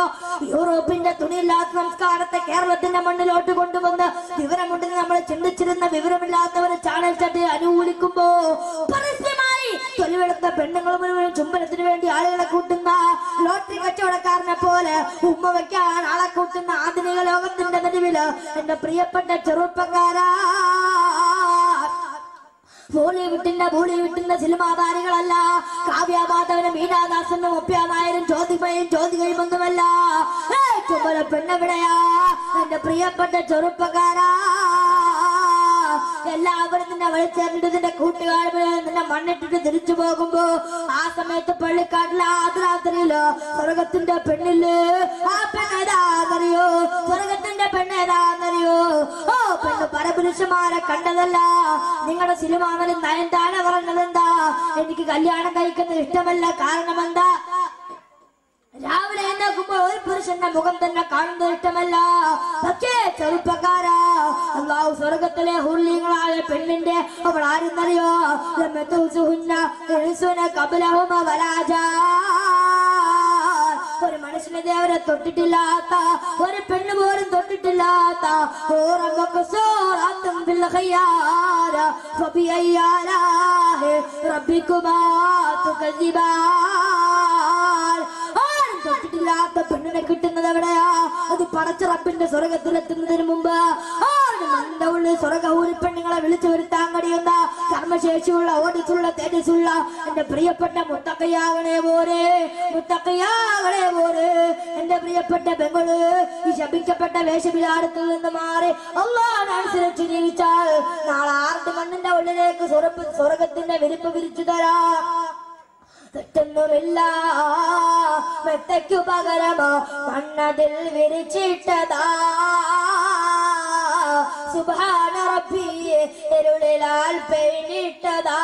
യൂറോപ്പിന്റെ തുണിയില്ലാത്ത സംസ്കാരത്തെ കേരളത്തിന്റെ മണ്ണിലോട്ട് കൊണ്ടുവന്ന് വിവരമുണ്ടെന്ന് നമ്മൾ ചിന്തിച്ചിരുന്ന വിവരമില്ലാത്തവരെ ചാനൽ ചട്ടി അനുകൂലിക്കുമ്പോ പരസ്യമായി തൊലിവെടുത്ത പെണ്ണുങ്ങൾ മുഴുവൻ ചുംബനത്തിന് വേണ്ടി ആളുകളെ കൂട്ടുന്ന ലോട്ടറി കച്ചവടക്കാരനെ പോലെ ഉമ്മ വയ്ക്കാൻ ആളെ കൂട്ടുന്ന ആധുനിക ലോകത്തിന്റെ നടുവിൽ എന്റെ പ്രിയപ്പെട്ട ചെറുപ്പക്കാരാ. ബോളിവുഡിന്റെ ബോളിവുഡിന്റെ സിനിമാ താരങ്ങളല്ല കാവ്യമാധവനും മീനാദാസനും ഒപ്പ്യ നായരും ജ്യോതിമയും ജ്യോതികയും ഒന്നുമല്ല. വലിയ പെണ്ണെവിടെയാ? എന്റെ പ്രിയപ്പെട്ട ചെറുപ്പക്കാരാ. എല്ലാവരും നിന്നെ വലിച്ചെറിഞ്ഞിട്ട് നിന്റെ കൂട്ടുകാരും നിന്നെ മണ്ണിട്ടിട്ട് തിരിച്ചു പോകുമ്പോ ആ സമയത്ത് പള്ളിക്കാട്ടിലെ ആദരാത്രിയിലോ സ്വർഗത്തിന്റെ പെണ്ണിൽ ആ പെണ്ണേതാന്നറിയോ പെണ്ണ് പെണ്ണേതാന്നറിയോ? ഓ പെണ്ണ് പരപുരുഷന്മാരെ കണ്ടതല്ല. നിങ്ങളുടെ സിനിമ നയൻതാന പറഞ്ഞത് എന്താ എനിക്ക് കല്യാണം കഴിക്കുന്നത് ഇഷ്ടമല്ല. കാരണം എന്താ രാവിലെ നോക്കുമ്പോൾ ഒരു പുരുഷന്റെ മുഖം തന്നെ കാണുന്നത് ഇഷ്ടമല്ല. പക്ഷേ ചെറുപ്പക്കാരാ. അള്ളാഹു സ്വർഗത്തിലെ ഹുള്ളിങ്ങളായ പെണ്ണിന്റെ അവൾ ആരെന്നറിയോ? കപിലഹുമ വരാജാ. ഒരു മനുഷ്യനെ ദേവരെ തൊട്ടിട്ടില്ലാത്ത ഒരു പെണ്ണ് പോലും തൊട്ടിട്ടില്ലാത്ത തൊട്ടിട്ടില്ലാത്ത പെണ്ണിനെ കിട്ടുന്നത് എവിടെയാ? അത് പടച്ച റബ്ബിന്റെ സ്വർഗത്തിലെത്തുന്നതിന് മുമ്പ്. ആരും മണ്ട ഉള്ളിൽ സ്വർഗ ഒരു പെണ്ണുങ്ങളെ വിളിച്ചു വരുത്താൻ കഴിയുന്ന കർമ്മശേഷിയുള്ള ഓടിച്ചുള്ള തേജസ്സുള്ള എന്റെ പ്രിയപ്പെട്ട മുത്തക്കയാകണേ പോരെ മുത്തക്കയാകണേ പോരെ എന്റെ പ്രിയപ്പെട്ട ബംഗൾ ഈ ശപിക്കപ്പെട്ട വേഷവിചാരത്തിൽ നിന്ന് മാറി അള്ളാഹനുസരിച്ച് ജീവിച്ചാൽ നാളെ ആർട്ട് മണ്ണിന്റെ ഉള്ളിലേക്ക് സ്വർപ്പ് സ്വർഗത്തിന്റെ വിരിപ്പ് വിരിച്ചു തരാം. തെറ്റൊന്നുമില്ല. മെത്തയ്ക്കു പകരമോ മണ്ണതിൽ വിരിച്ചിട്ടതാ. സുബാന റബ്ബിയെ എരുളിലാൽ പെയിനിട്ടതാ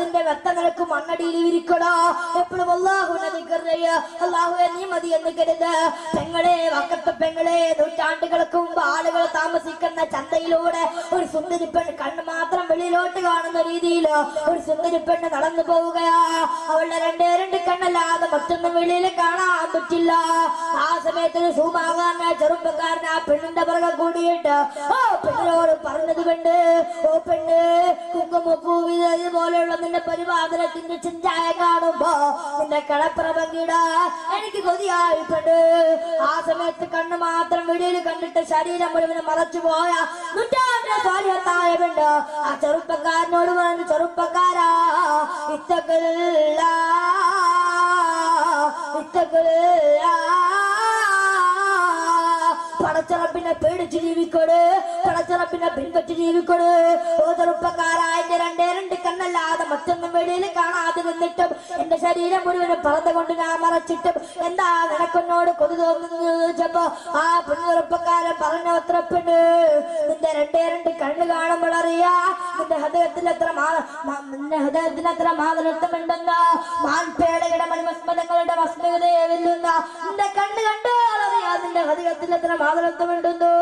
സ്വർഗത്തിന്റെ വെത്ത നിനക്ക് മണ്ണടിയിൽ ഇരിക്കണോ എപ്പോഴും അള്ളാഹു അള്ളാഹുവെ നീ മതി എന്ന് കരുത്. പെങ്ങളെ വക്കത്ത് പെങ്ങളെ നൂറ്റാണ്ടുകൾക്ക് മുമ്പ് ആളുകൾ താമസിക്കുന്ന ചന്തയിലൂടെ ഒരു സുന്ദരി പെണ്ണ് കണ്ണ് മാത്രം വെളിയിലോട്ട് കാണുന്ന രീതിയിൽ ഒരു സുന്ദരി പെണ്ണ് നടന്നു പോവുകയാ. അവളുടെ രണ്ടേ രണ്ട് കണ്ണല്ലാതെ മറ്റൊന്നും വെളിയിൽ കാണാൻ പറ്റില്ല. ആ സമയത്ത് സൂമാകാൻ ചെറുപ്പക്കാരൻ ആ പെണ്ണിന്റെ പുറകെ കൂടിയിട്ട് ഓ പെണ്ണിനോട് പറഞ്ഞത് കണ്ട്. ഓ പെണ്ണ് പരിപാലനത്തിന്റെ ചിഞ്ചായ കാണുമ്പോ നിന്റെ കളപ്പുറപങ്കിട എനിക്ക് കൊതിയായിട്ടുണ്ട്. ആ സമയത്ത് കണ്ണു മാത്രം വെളിയിൽ കണ്ടിട്ട് ശരീരം മുഴുവൻ മറച്ചു പോയ നൂറ്റാണ്ട് സ്വാലിഹത്തായ പെണ്ണ് ആ ചെറുപ്പക്കാരനോട് പറഞ്ഞു ചെറുപ്പക്കാരാ ഇത്തക്കല്ല ഇത്തക്കല്ല പടച്ചറപ്പിനെ പേടിച്ച് ജീവിക്കോട്. പടച്ചറപ്പിനെ പിൻപറ്റി ജീവിക്കോട്. ഓതറുപ്പക്കാരായ എന്റെ രണ്ടേ രണ്ട് കണ്ണല്ലാതെ മറ്റൊന്നും വെളിയിൽ കാണാതെ നിന്നിട്ടും എന്റെ ശരീരം മുഴുവനും പറത ഞാൻ മറച്ചിട്ടും എന്താ നിനക്കൊന്നോട് കൊതു തോന്നുന്നത് ചോദിച്ചപ്പോ ആ പുനറുപ്പക്കാരൻ പറഞ്ഞു അത്ര പെണ്ണ്. നിന്റെ രണ്ടേ രണ്ട് കണ്ണ് കാണുമ്പോൾ അറിയാ നിന്റെ ഹൃദയത്തിൽ എത്ര നിന്റെ ഹൃദയത്തിന് എത്ര മാതൃത്വമുണ്ടെന്ന്? മാൻപേടയുടെ മണിമസ്മതങ്ങളുടെ വസ്തുതയെ വെല്ലുന്ന നിന്റെ കണ്ണ് കണ്ടാൽ അറിയാ നിന്റെ ഹൃദയത്തിൽ എത്ര മാതൃത്വമുണ്ടെന്നു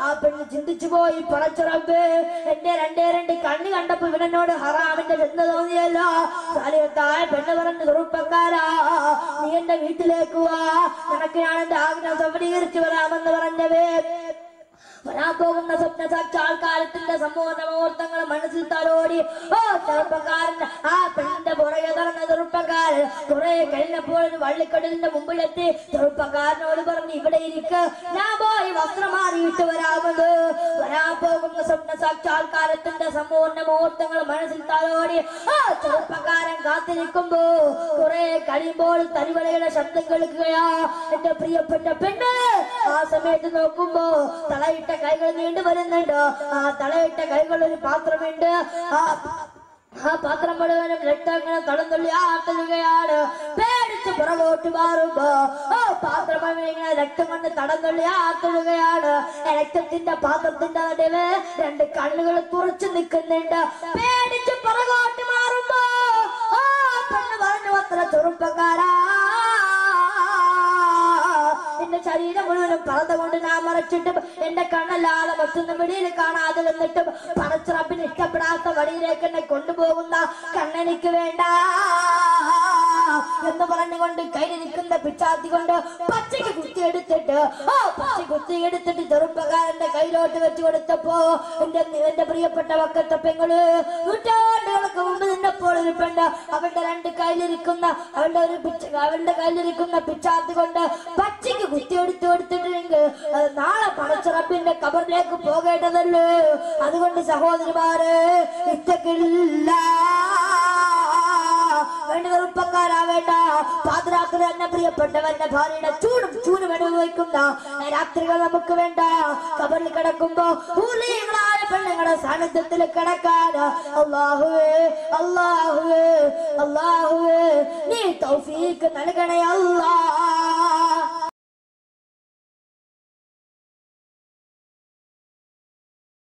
ആ പെണ്ണ് ചിന്തിച്ചു പോയി പടച്ചുറമ്പ് എന്റെ രണ്ടേ രണ്ട് കണ്ണ് കണ്ടപ്പോ ഇവനോട് ഹറാമിന്റെ ചെന്ന് തോന്നിയല്ലോ. സാലിഹത്തായ പെണ്ണ് പറഞ്ഞു ചെറുപ്പക്കാരാ നീ എന്റെ വീട്ടിലേക്ക് വാ. നിനക്ക് ഞാൻ എന്റെ ആഗ്രഹം സഫലീകരിച്ചു വരാമെന്ന് പറഞ്ഞവേ. വരാൻ സ്വപ്ന സാക്ഷാത്കാരത്തിന്റെ സമൂഹ മുഹൂർത്തങ്ങൾ മനസ്സിൽ തലോടി. ഓ ചെറുപ്പക്കാരൻ ആ പെണ്ണിന്റെ പുറകെ നടന്ന ചെറുപ്പക്കാരൻ കുറെ കഴിഞ്ഞപ്പോൾ വള്ളിക്കടലിന്റെ മുമ്പിലെത്തി. ചെറുപ്പക്കാരനോട് പറഞ്ഞു ഇവിടെ ഇരിക്ക. ഞാൻ പോയി വസ്ത്രം മാറിയിട്ട് വരാമെന്ന്. വരാൻ പോകുന്ന സ്വപ്ന സാക്ഷാത്കാരത്തിന്റെ സമൂഹ മുഹൂർത്തങ്ങൾ മനസ്സിൽ തലോടി. ഓ ചെറുപ്പക്കാരൻ കാത്തിരിക്കുമ്പോ കുറെ കഴിയുമ്പോൾ തരിവളയുടെ ശബ്ദം കേൾക്കുകയാ. എന്റെ പ്രിയപ്പെട്ട പെണ്ണ് ആ സമയത്ത് നോക്കുമ്പോ തളയിട്ട കൈകൾ നീണ്ടു വരുന്നുണ്ട്. ആ തളയിട്ട കൈകൾ ഒരു പാത്രമുണ്ട്. ആ ആ പാത്രം മുഴുവനും രക്തങ്ങനെ തളന്നുള്ളി ആട്ടുകയാണ് പേടിച്ച് പുറകോട്ട് മാറുമ്പോ ഓ പാത്രം ഇങ്ങനെ രക്തം കൊണ്ട് തടന്നുള്ളി ആട്ടുകയാണ് രക്തത്തിന്റെ പാത്രത്തിന്റെ നടുവ് രണ്ട് കണ്ണുകൾ തുറച്ചു നിൽക്കുന്നുണ്ട്. പേടിച്ച് പുറകോട്ട് മാറുമ്പോ ഓ പെണ്ണ് പറഞ്ഞു അത്ര ചെറുപ്പക്കാരാ എന്റെ ശരീരം മുഴുവനും പറത കൊണ്ട് ഞാൻ മറച്ചിട്ടും എന്റെ കണ്ണല്ലാതെ മറ്റൊന്നും വെളിയിൽ കാണാതെ നിന്നിട്ടും പടച്ചിറപ്പിന് ഇഷ്ടപ്പെടാത്ത വഴിയിലേക്ക് എന്നെ കൊണ്ടുപോകുന്ന കണ്ണനിക്ക് വേണ്ട എന്ന് പറഞ്ഞുകൊണ്ട് കയ്യിൽ നിൽക്കുന്ന പിച്ചാത്തി കൊണ്ട് പച്ചയ്ക്ക് കുത്തിയെടുത്തിട്ട് ആ പച്ച കുത്തിയെടുത്തിട്ട് ചെറുപ്പക്കാരന്റെ കയ്യിലോട്ട് വെച്ച് കൊടുത്തപ്പോ എന്റെ എന്റെ പ്രിയപ്പെട്ട വക്കത്തെ പെങ്ങൾ നൂറ്റാണ്ടുകൾക്ക് മുമ്പ് നിന്നപ്പോൾ ഒരു പെണ്ണ് അവളുടെ രണ്ട് കയ്യിലിരിക്കുന്ന അവളുടെ ഒരു അവളുടെ കയ്യിലിരിക്കുന്ന പിച്ചാത്തി കൊണ്ട് പച്ചയ്ക്ക് കുത്തിയെടുത്ത് കൊടുത്തിട്ടുണ്ടെങ്കിൽ നാളെ പടച്ചിറപ്പിന്റെ കബറിലേക്ക് പോകേണ്ടതല്ലോ? അതുകൊണ്ട് സഹോദരിമാരെ ഇത്തക്കില്ല. വേണ്ട ചെറുപ്പക്കാരാ വേണ്ട പാതിരാത്രി തന്നെ പ്രിയപ്പെട്ടവന്റെ ഭാര്യയുടെ ചൂടും ചൂടും അനുഭവിക്കുന്ന രാത്രികൾ നമുക്ക് വേണ്ട. കബറിൽ കിടക്കുമ്പോ ഊർലീയങ്ങളായ പെണ്ണുങ്ങളുടെ സാന്നിധ്യത്തിൽ കിടക്കാൻ. അള്ളാഹുവേ അള്ളാഹുവേ അള്ളാഹുവേ നീ തൗഫീക്ക് നൽകണേ അല്ലാ.